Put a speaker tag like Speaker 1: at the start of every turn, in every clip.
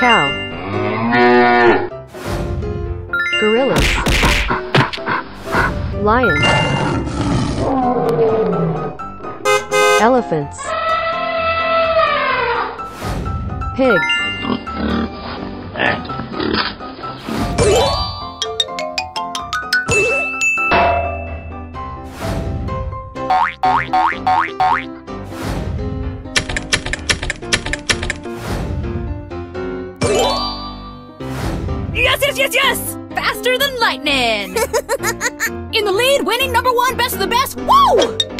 Speaker 1: Cow. Gorilla Lion. Elephants. Pig.
Speaker 2: Yes, yes, yes! Faster than lightning! In the lead, winning number one, best of the best. Woo!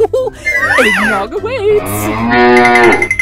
Speaker 3: Eggnog awaits!
Speaker 4: Mm.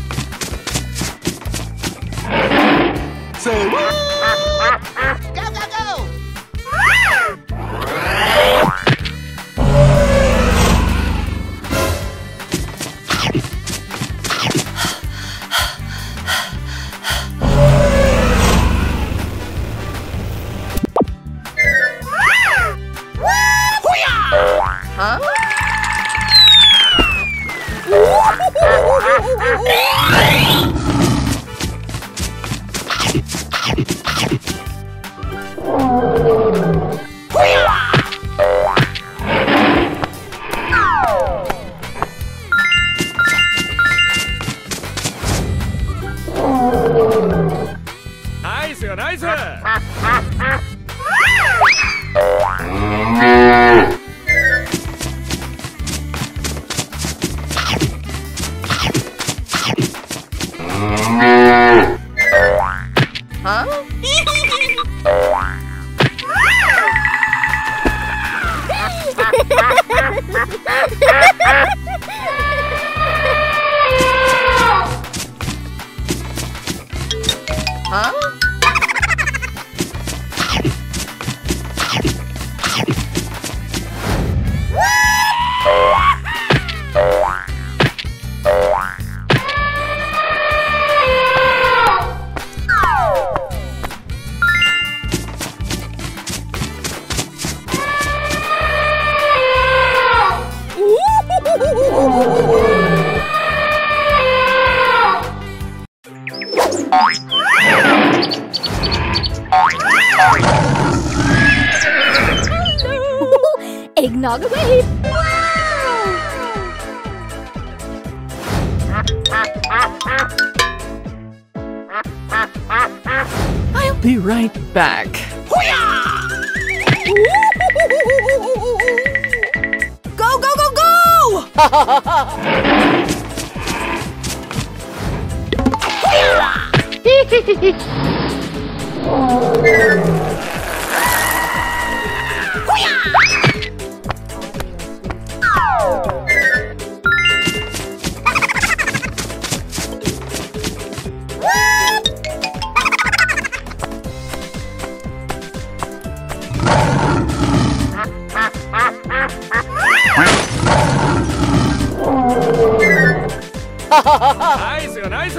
Speaker 5: Say
Speaker 4: ナ
Speaker 3: イス
Speaker 6: よナイス。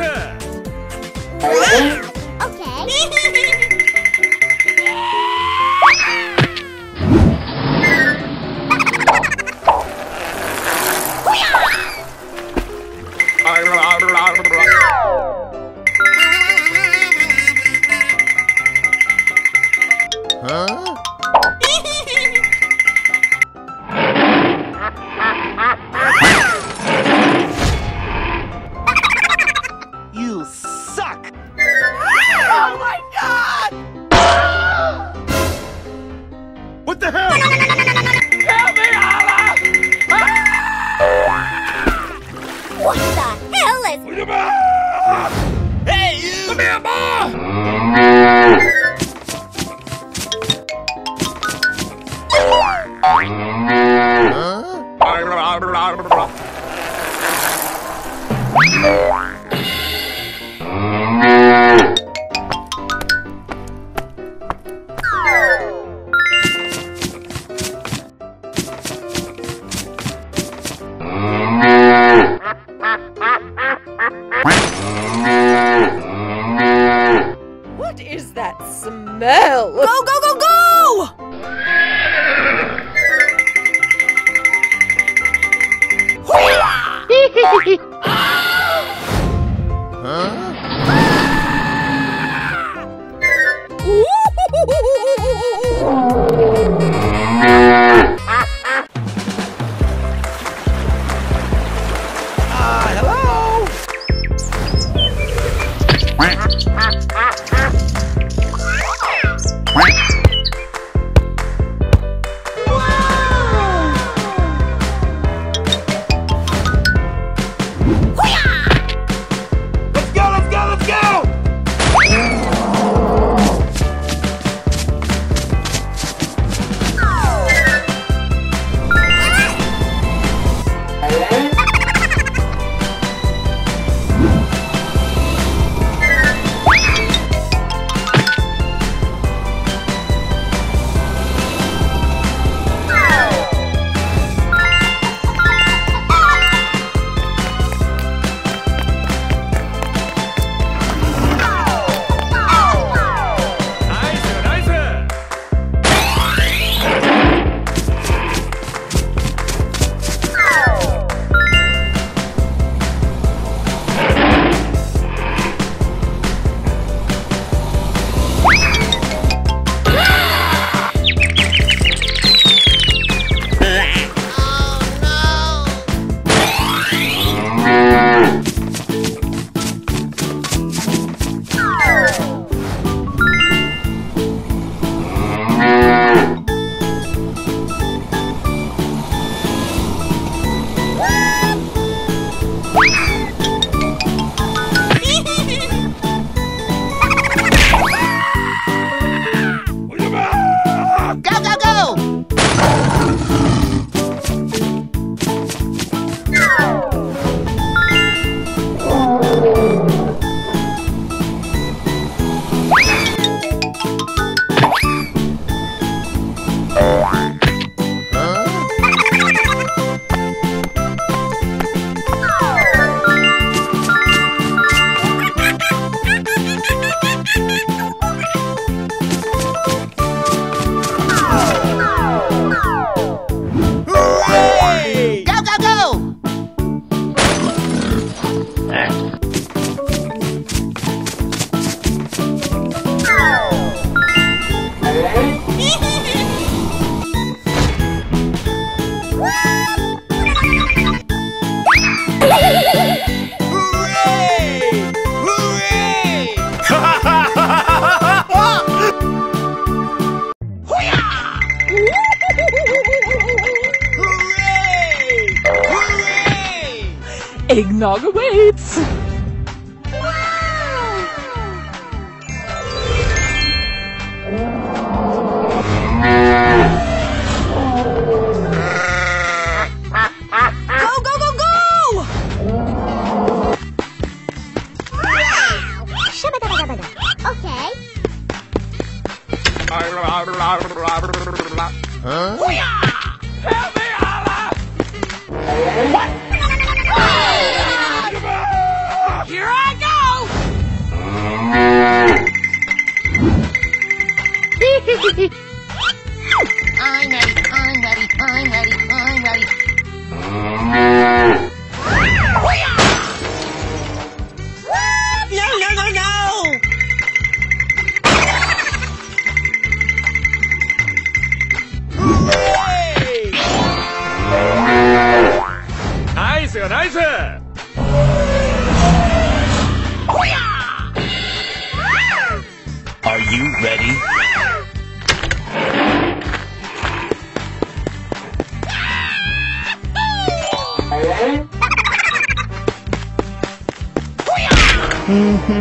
Speaker 3: Go,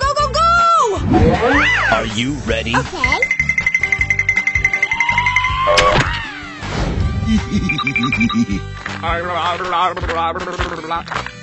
Speaker 3: go, go, go!
Speaker 7: Are you ready?
Speaker 8: Okay.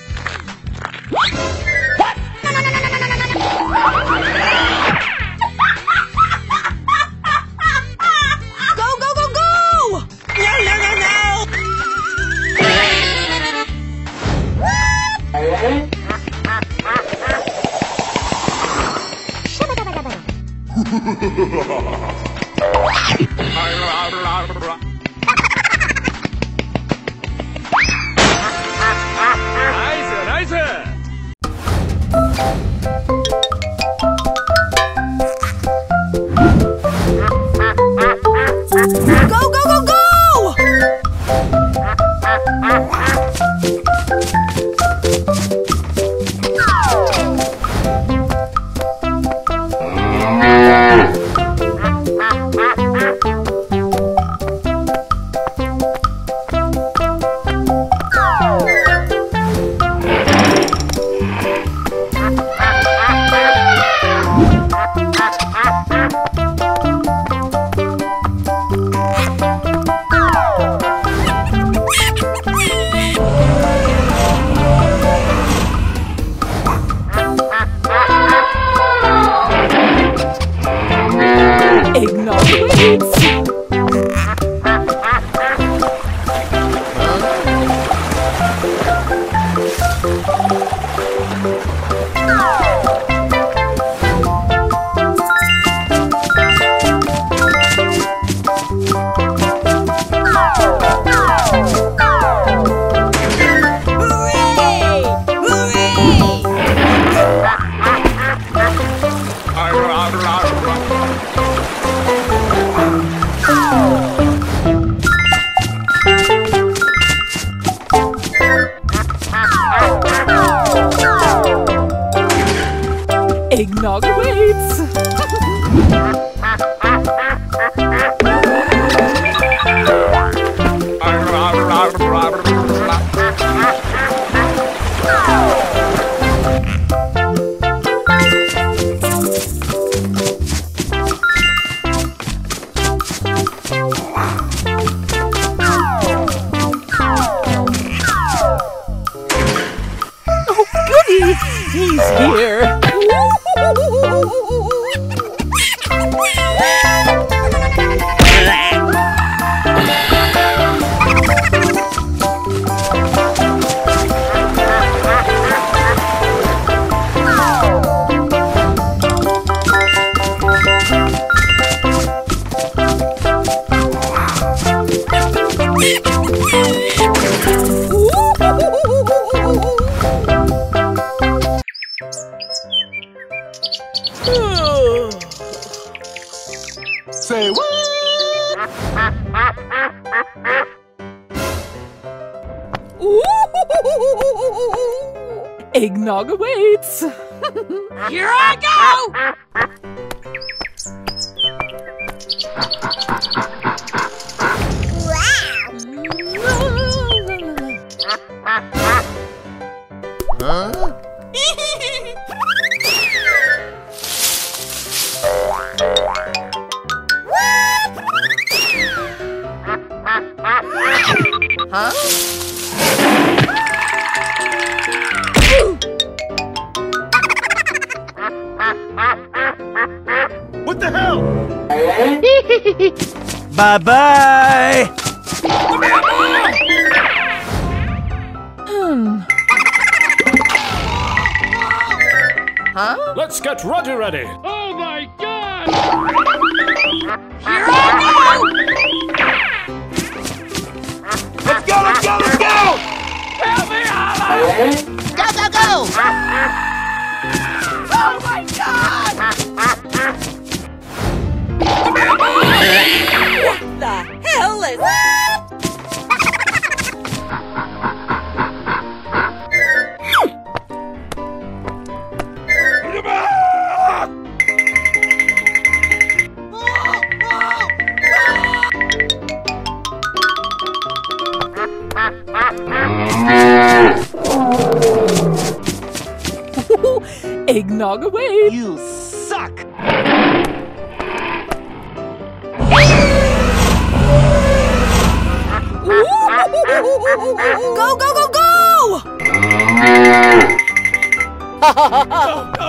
Speaker 2: Bye bye. Hmm.
Speaker 5: Let's get Roddy ready. 哈
Speaker 6: 哈哈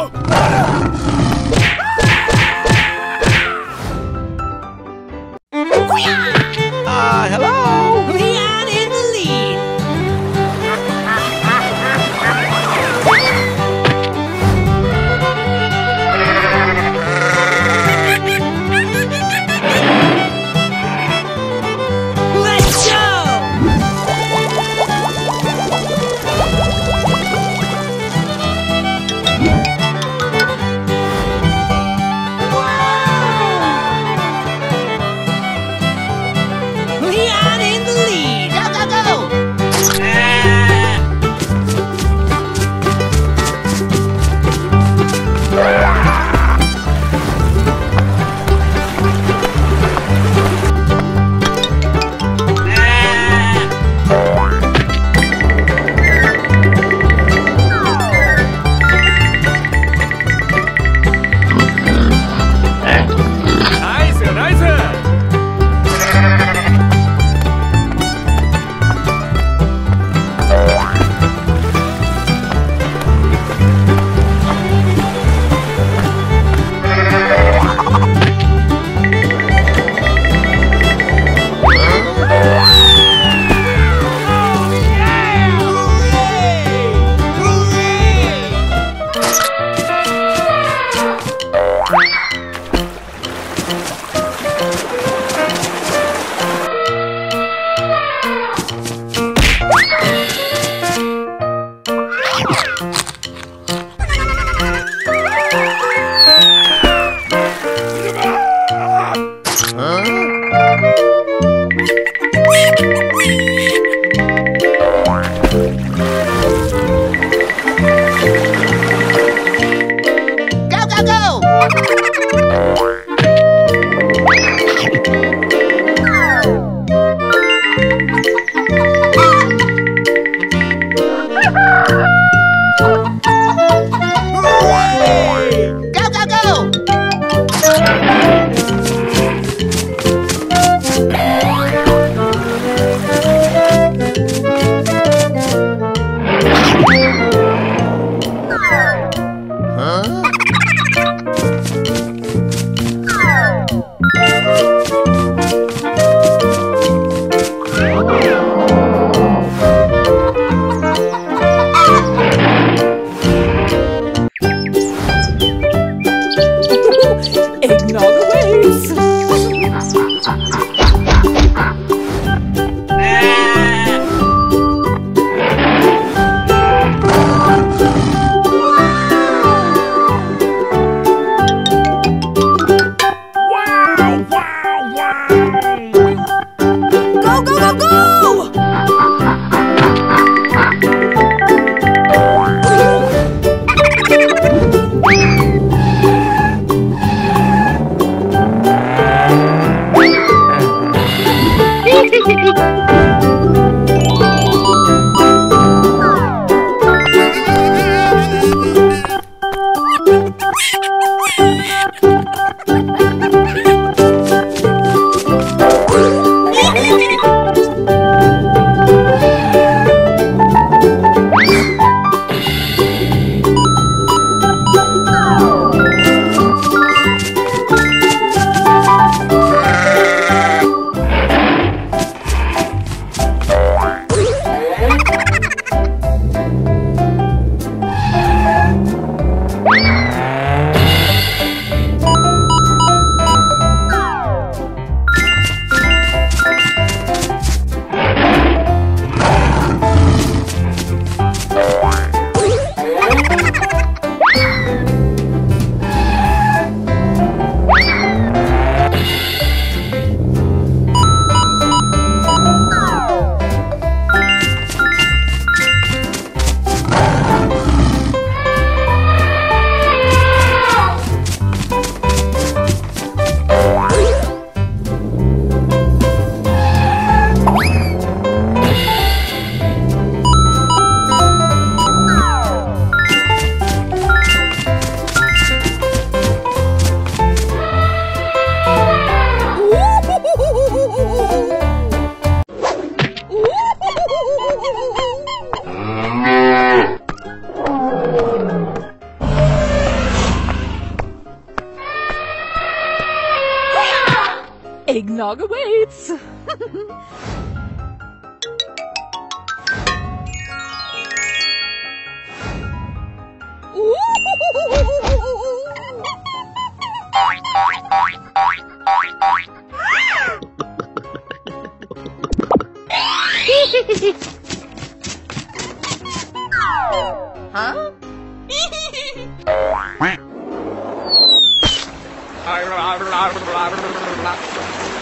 Speaker 6: berlari
Speaker 9: blah, blah, blah.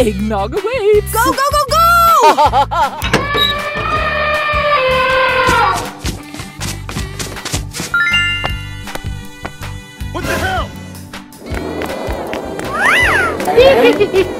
Speaker 10: Eggnog awaits!
Speaker 9: Go, go, go, go!
Speaker 6: what
Speaker 5: the hell?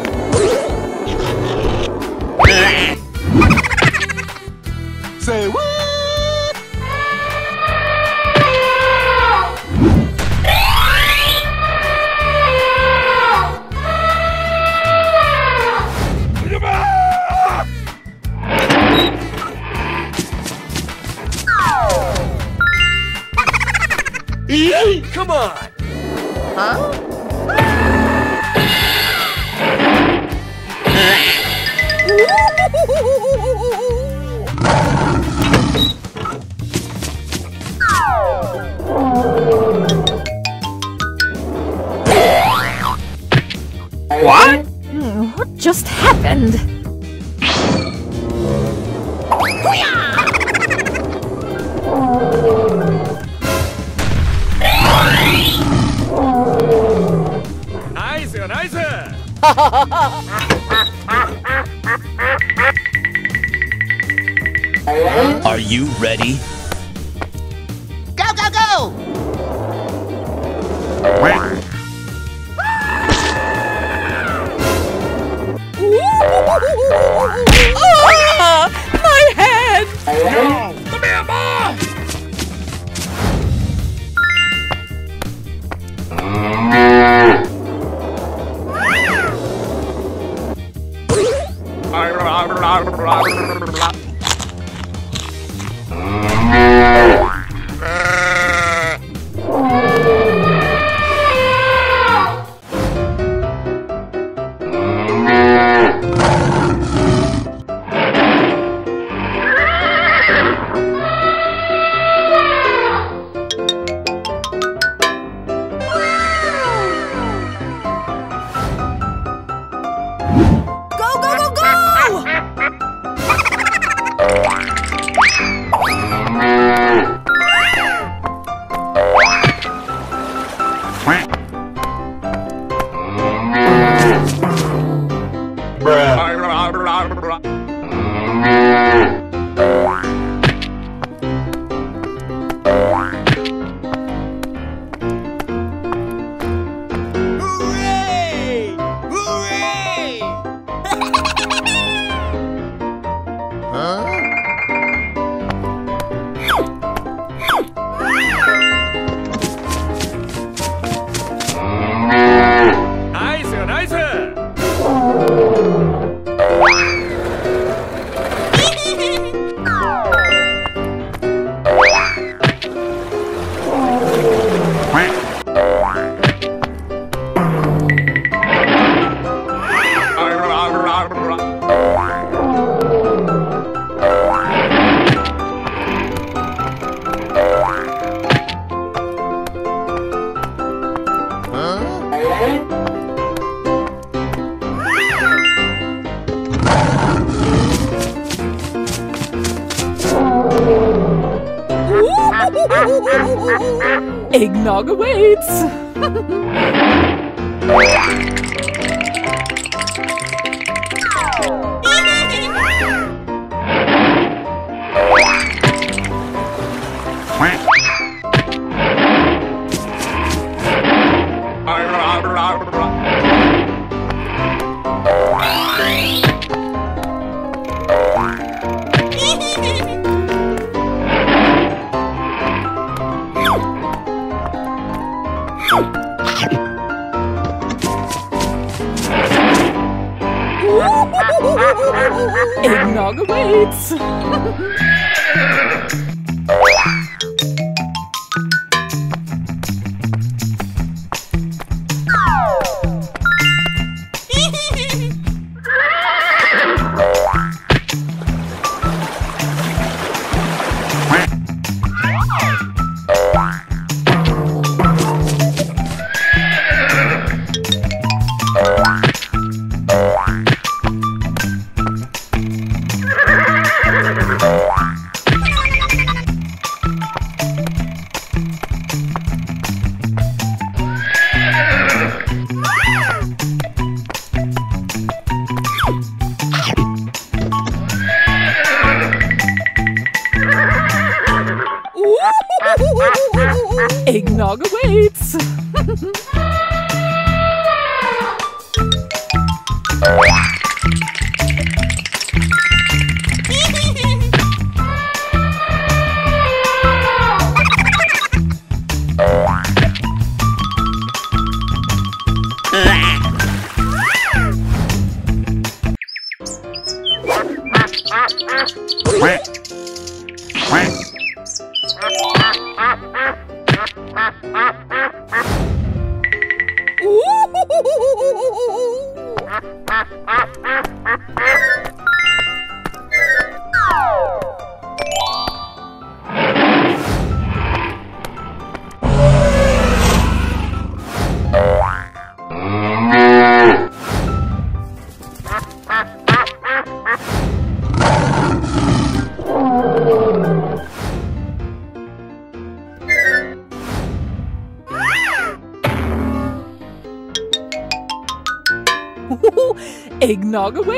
Speaker 6: Eggnog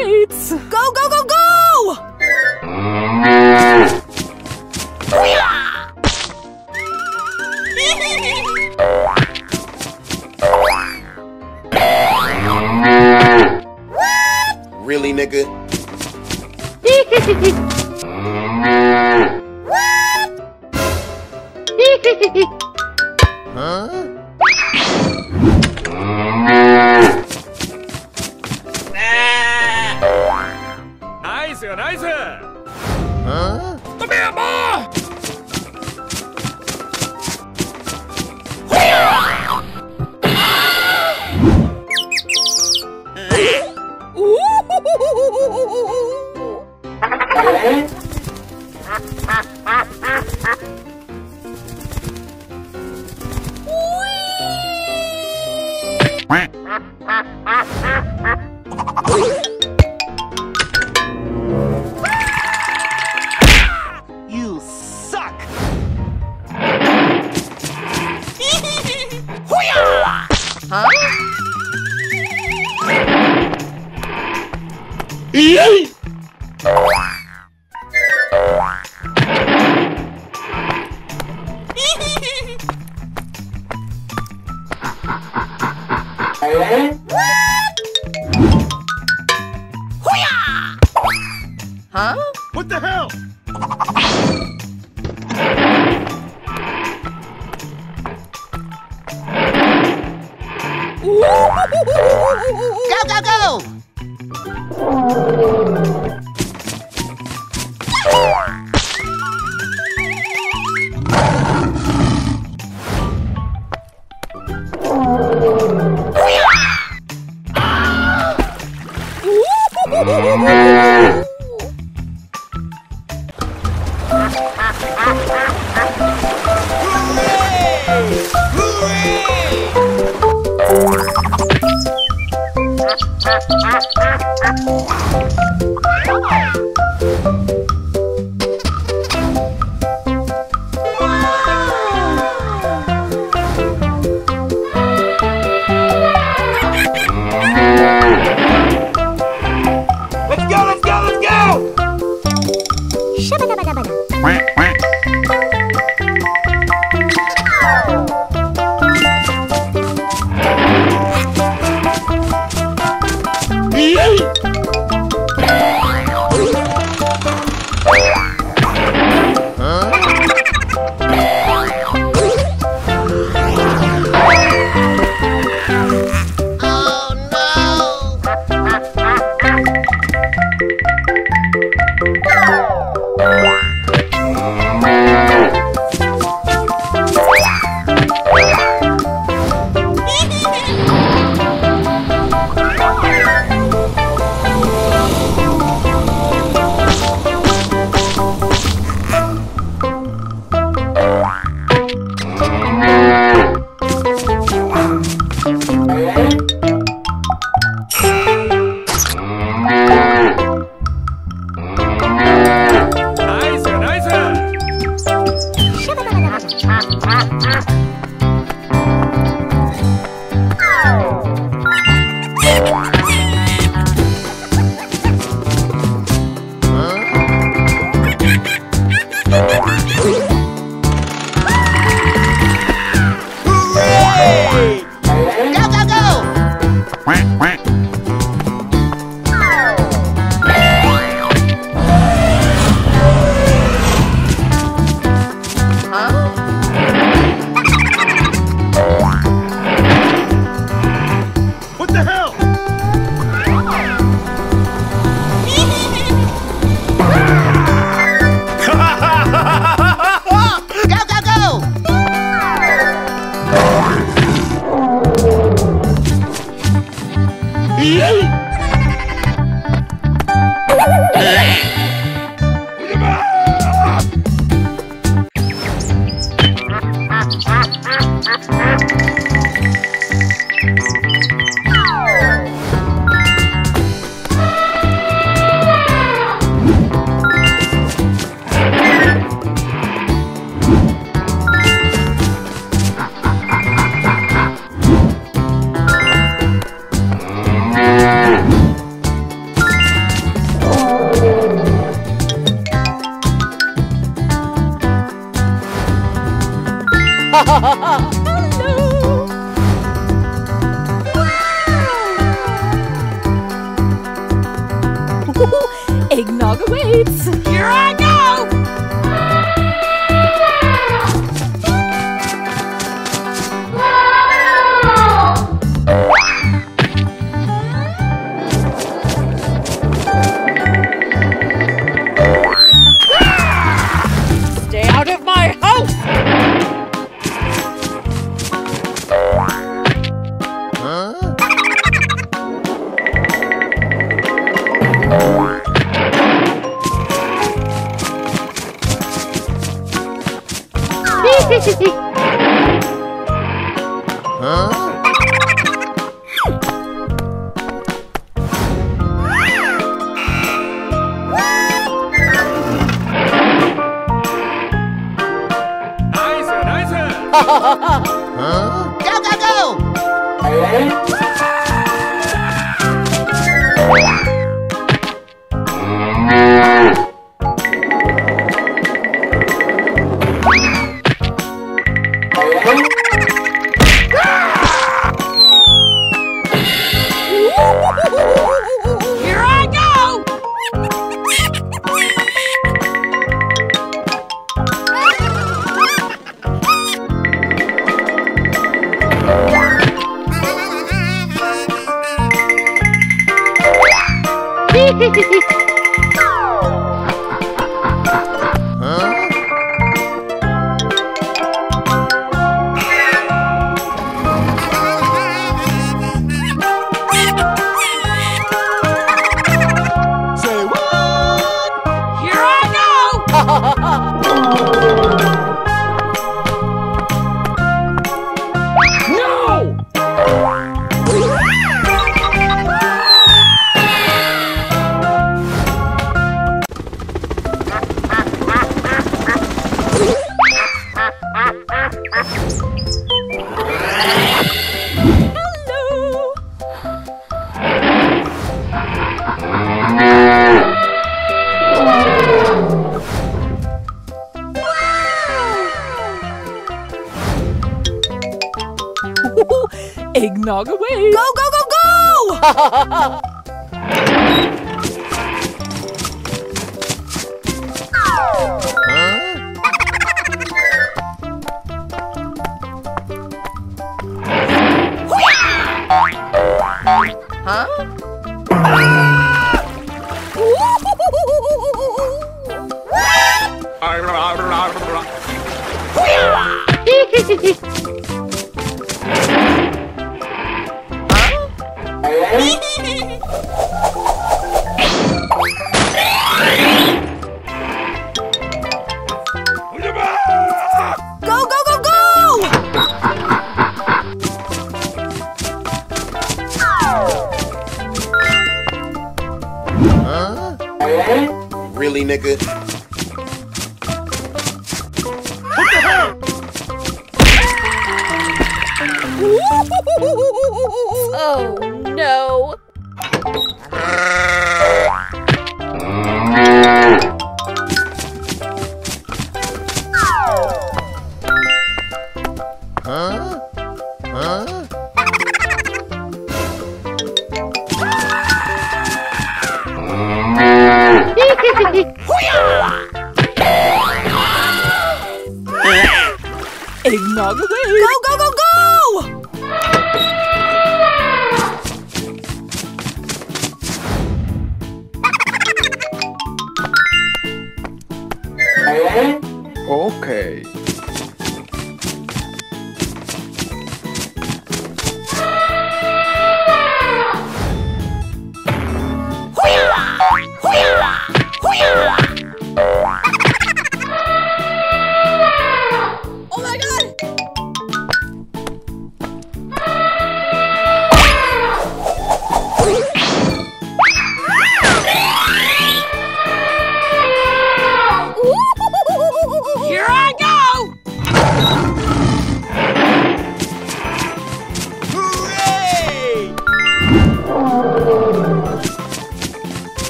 Speaker 3: go!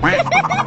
Speaker 2: Quack,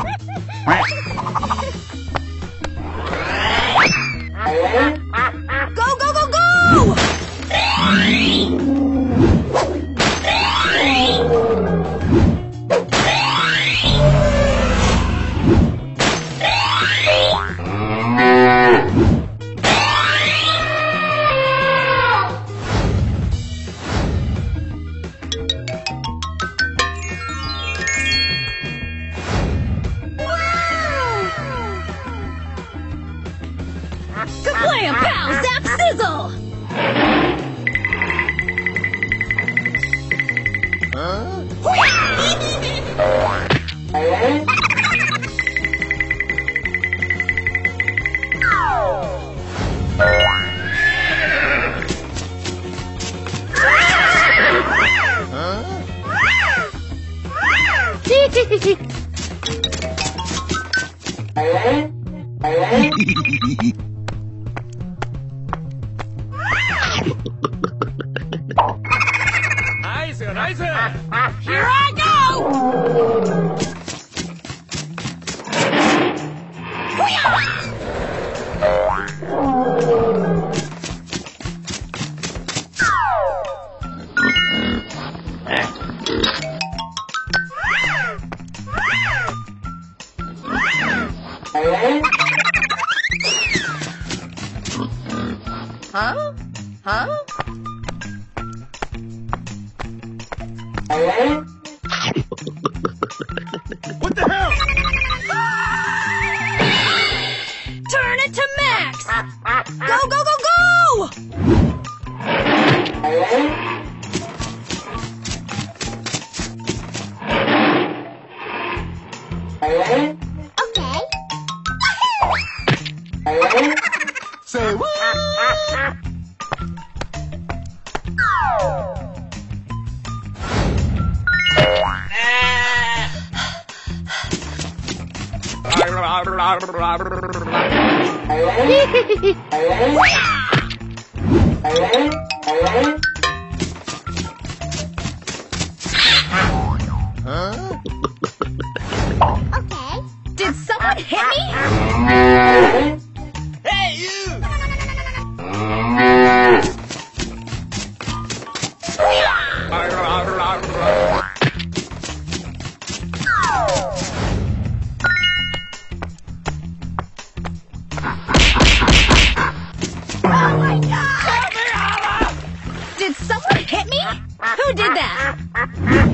Speaker 11: Oh
Speaker 4: my god!
Speaker 3: Did someone hit me? Who did that?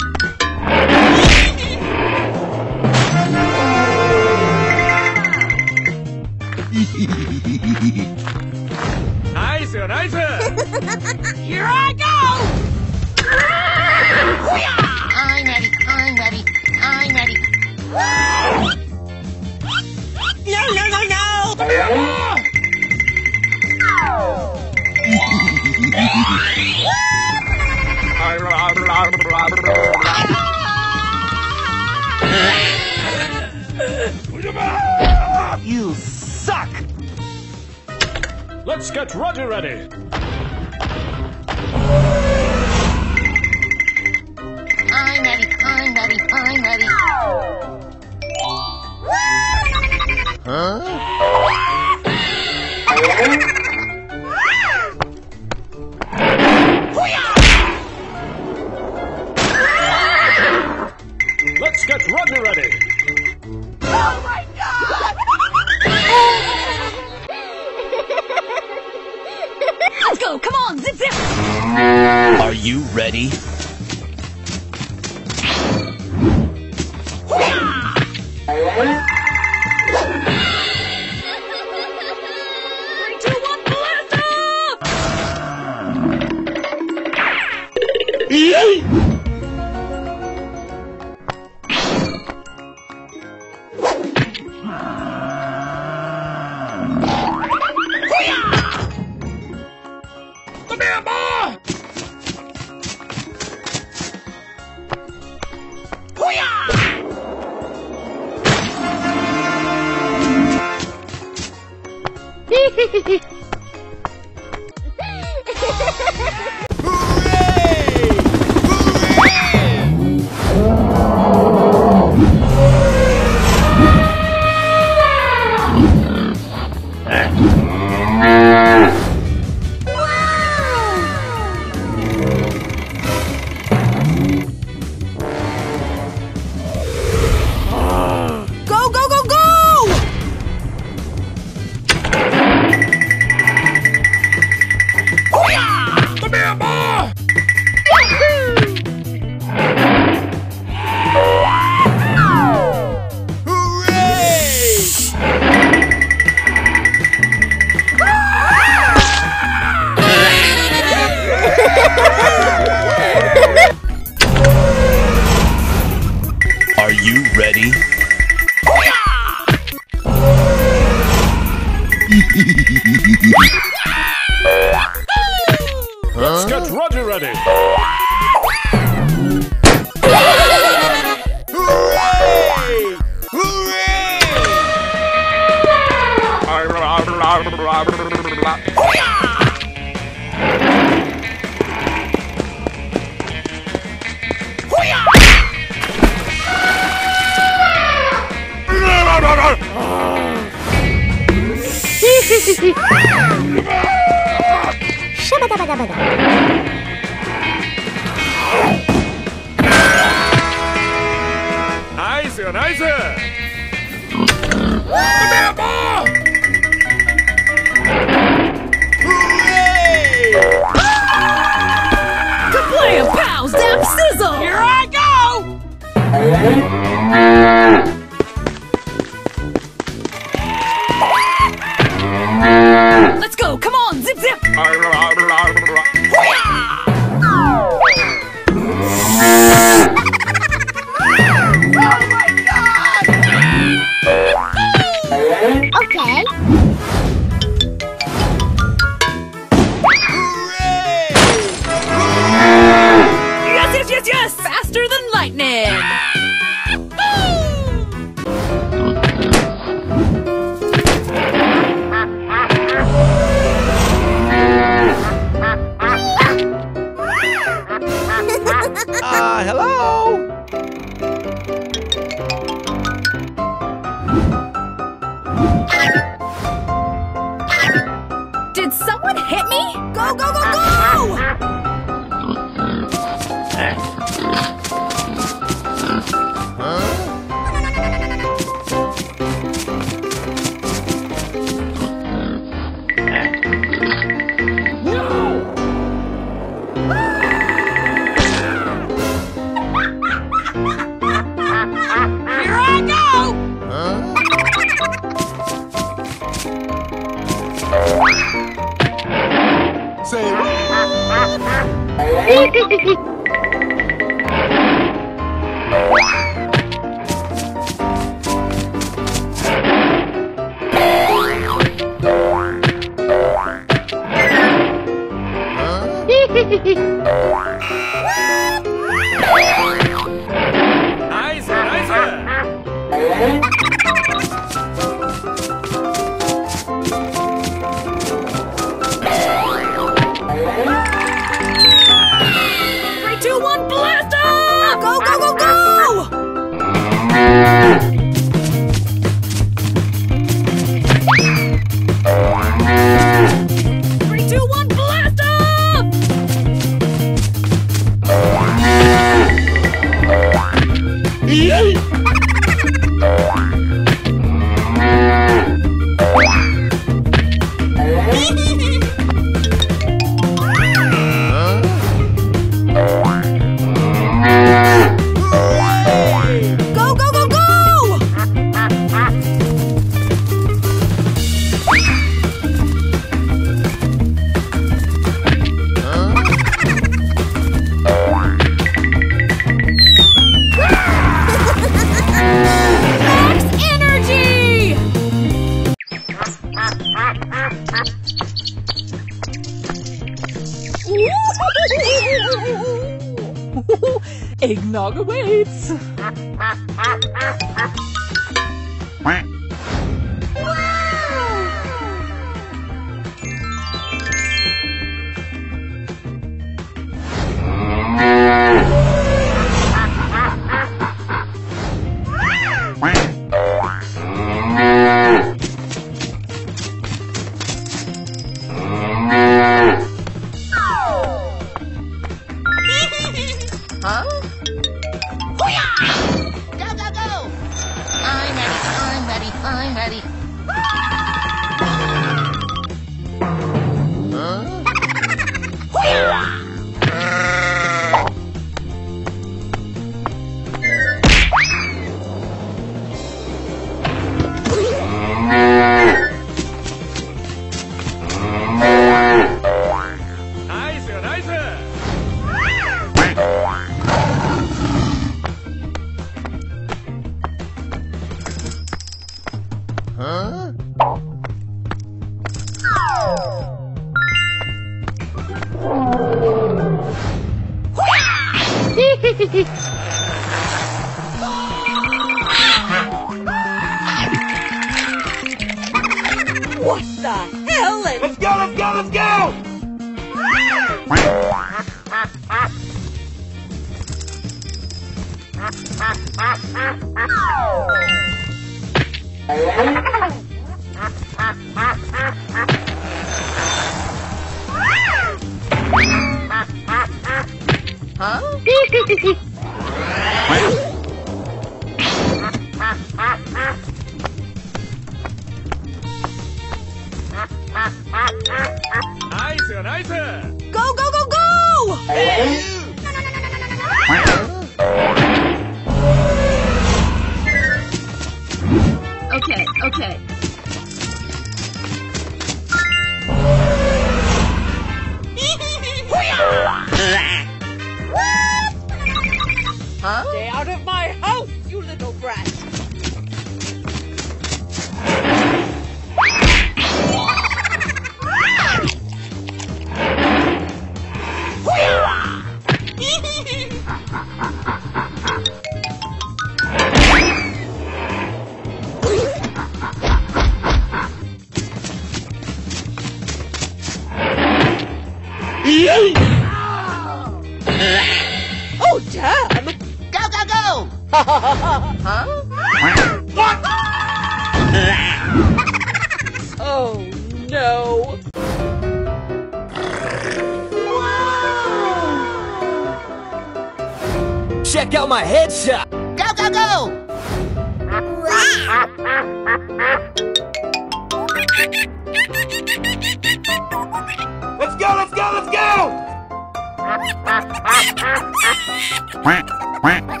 Speaker 5: Nice,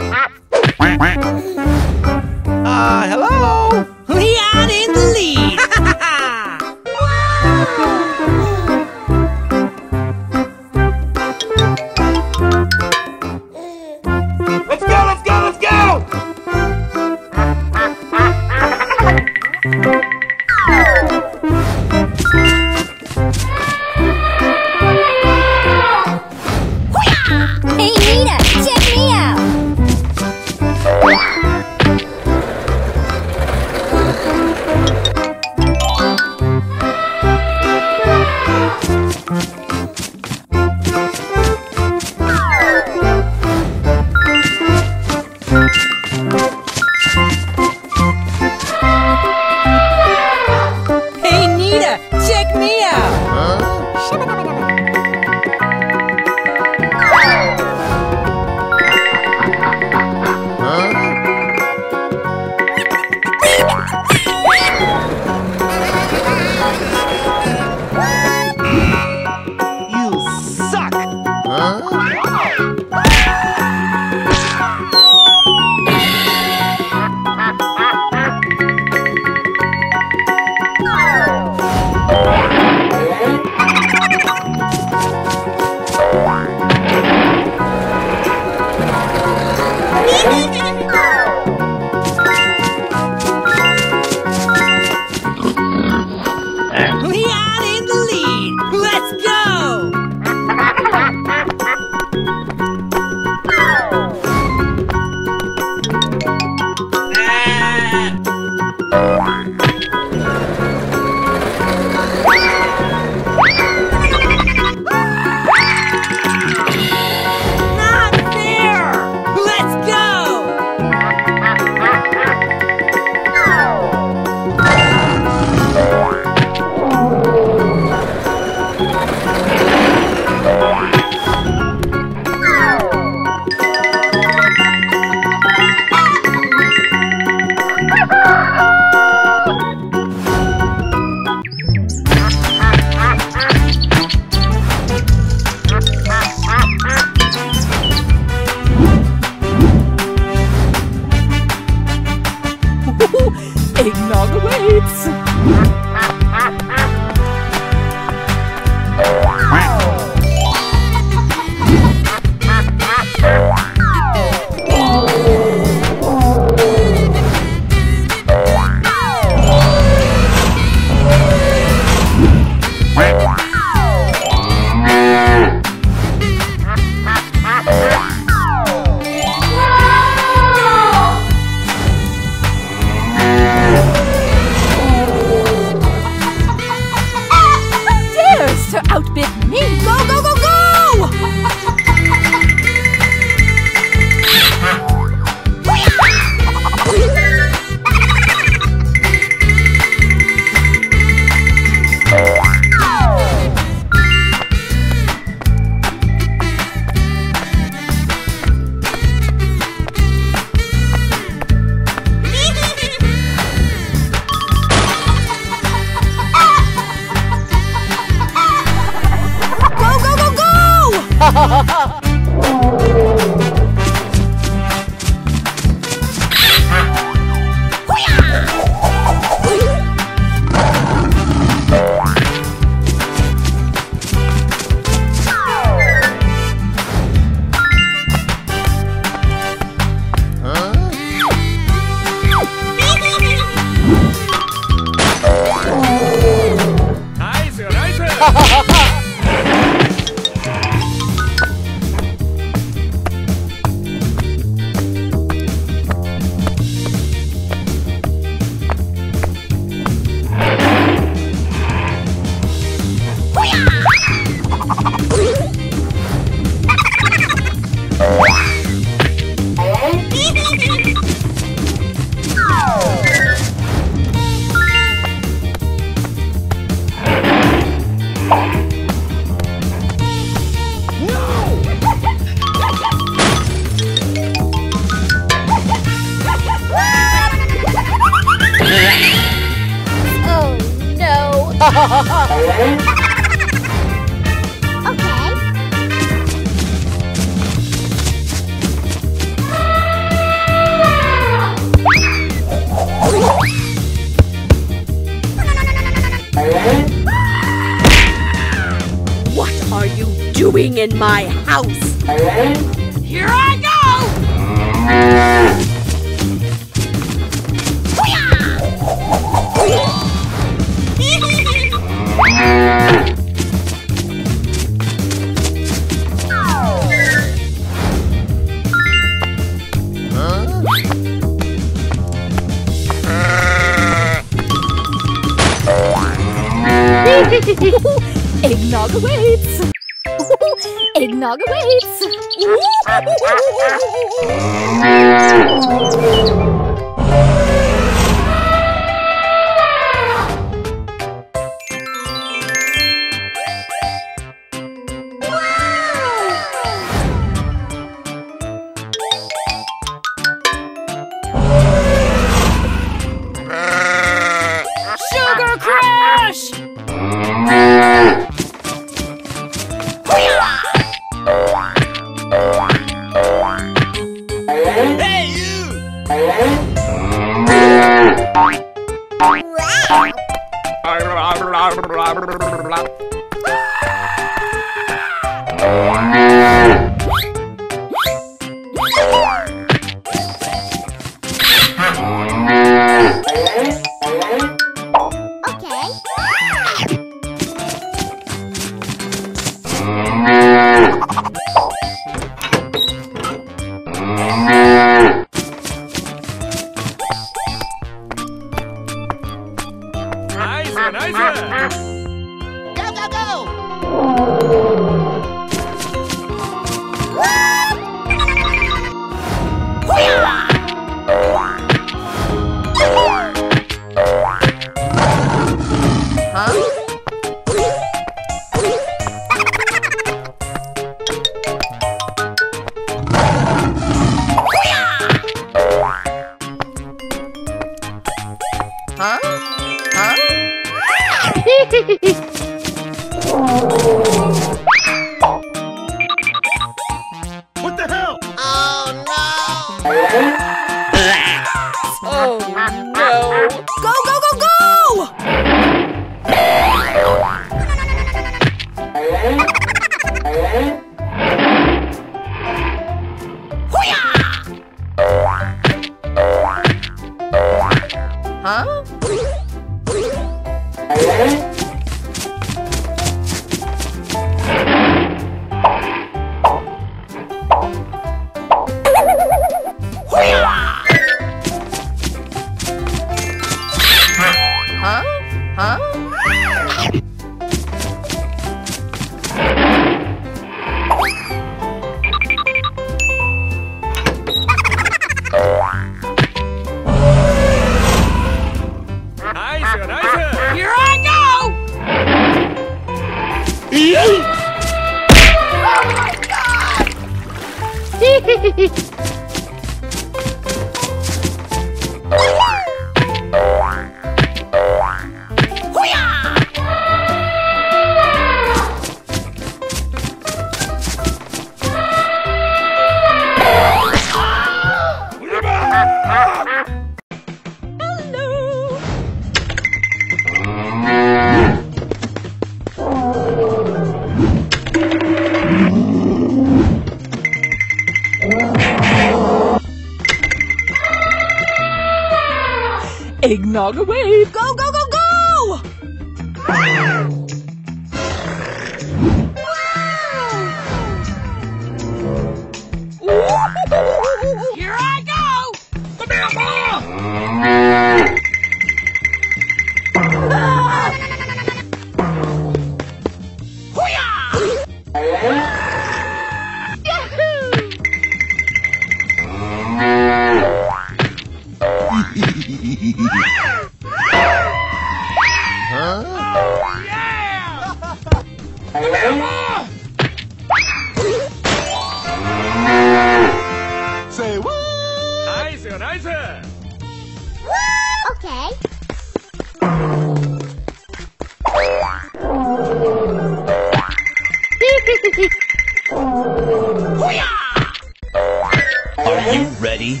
Speaker 5: You
Speaker 12: ready?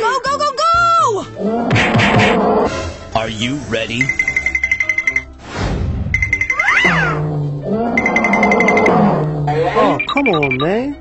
Speaker 3: Go,
Speaker 4: go, go, go!
Speaker 7: Are you ready?
Speaker 3: Come on,
Speaker 2: man.